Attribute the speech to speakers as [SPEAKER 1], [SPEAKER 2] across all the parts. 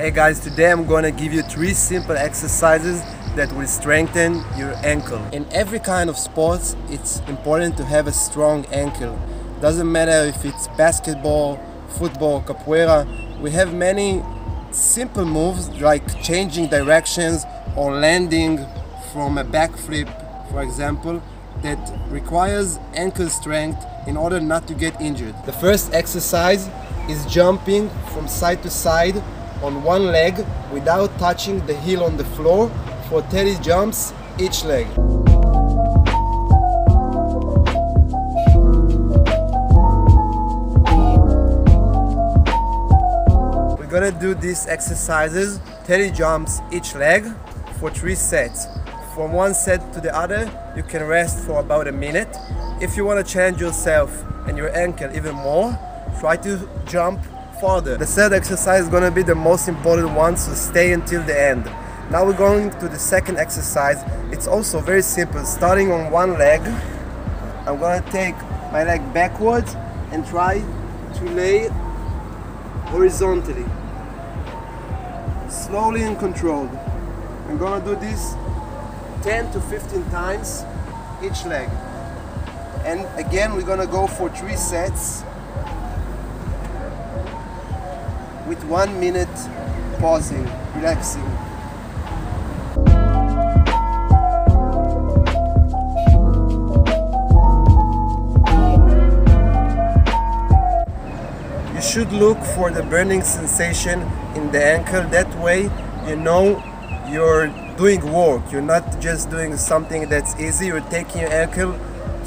[SPEAKER 1] Hey guys, today I'm gonna give you three simple exercises that will strengthen your ankle. In every kind of sports, it's important to have a strong ankle. Doesn't matter if it's basketball, football, capoeira, we have many simple moves like changing directions or landing from a backflip, for example, that requires ankle strength in order not to get injured. The first exercise is jumping from side to side on one leg without touching the heel on the floor for 30 jumps each leg. We're gonna do these exercises 30 jumps each leg for three sets. From one set to the other, you can rest for about a minute. If you want to challenge yourself and your ankle even more, try to jump The third exercise is going to be the most important one, so stay until the end. Now we're going to the second exercise. It's also very simple. Starting on one leg, I'm going to take my leg backwards and try to lay horizontally. Slowly and controlled. I'm going to do this 10 to 15 times each leg. And again, we're going to go for three sets with one minute pausing, relaxing. You should look for the burning sensation in the ankle. That way you know you're doing work. You're not just doing something that's easy. You're taking your ankle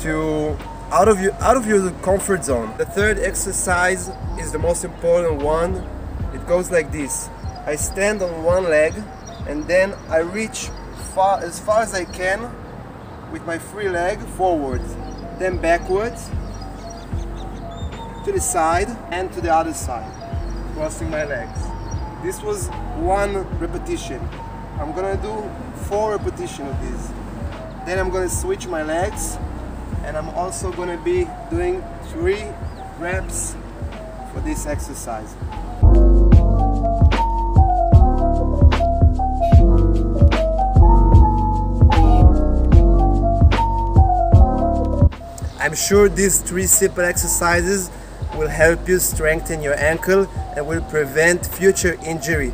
[SPEAKER 1] to out of your out of your comfort zone. The third exercise is the most important one. It goes like this. I stand on one leg and then I reach far as far as I can with my free leg forward, then backwards to the side and to the other side, crossing my legs. This was one repetition. I'm gonna do four repetitions of this. Then I'm gonna switch my legs and I'm also gonna be doing three reps for this exercise. I'm sure these three simple exercises will help you strengthen your ankle and will prevent future injury.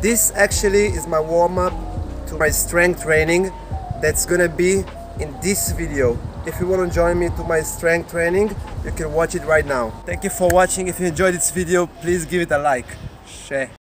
[SPEAKER 1] This actually is my warm-up to my strength training that's gonna be in this video. If you want to join me to my strength training, you can watch it right now. Thank you for watching. If you enjoyed this video, please give it a like. Share.